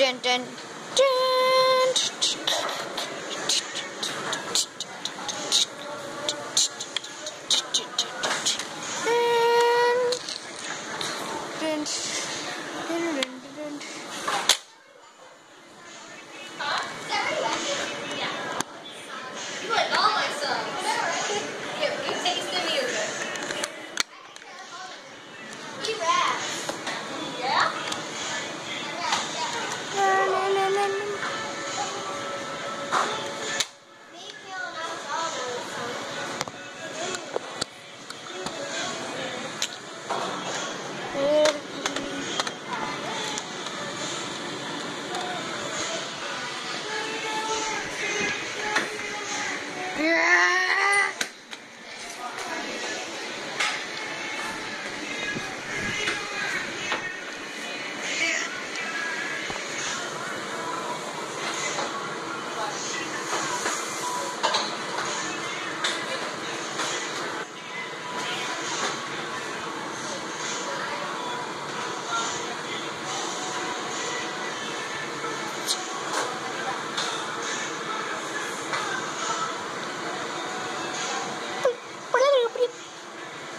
Dun dun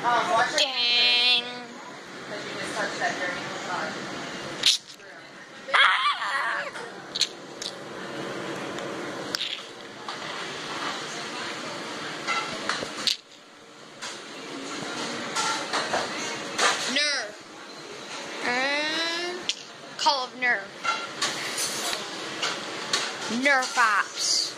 Dang. Because you just touched that dirty massage. Nerve. And Call of Nerve. Nerf ops.